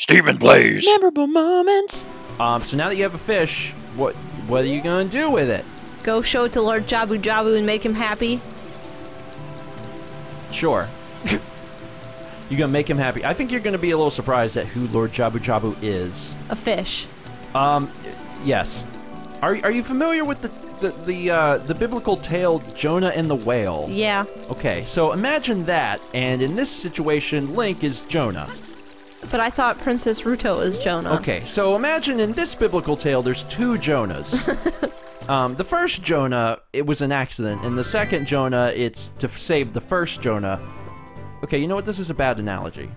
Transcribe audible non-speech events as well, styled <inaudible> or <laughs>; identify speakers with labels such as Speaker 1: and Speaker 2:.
Speaker 1: Stephen Plays.
Speaker 2: Memorable moments.
Speaker 3: Um, so now that you have a fish, what what are you gonna do with it?
Speaker 4: Go show it to Lord Jabu Jabu and make him happy.
Speaker 3: Sure. you gonna make him happy. I think you're gonna be a little surprised at who Lord Jabu Jabu is.
Speaker 4: A fish.
Speaker 3: Um, yes. Are are you familiar with the the the, uh, the biblical tale Jonah and the whale?
Speaker 4: Yeah.
Speaker 3: Okay, so imagine that, and in this situation, Link is Jonah.
Speaker 4: But I thought Princess Ruto was Jonah.
Speaker 3: Okay, so imagine in this biblical tale, there's two Jonahs. <laughs> um, the first Jonah, it was an accident, and the second Jonah, it's to save the first Jonah. Okay, you know what? This is a bad analogy.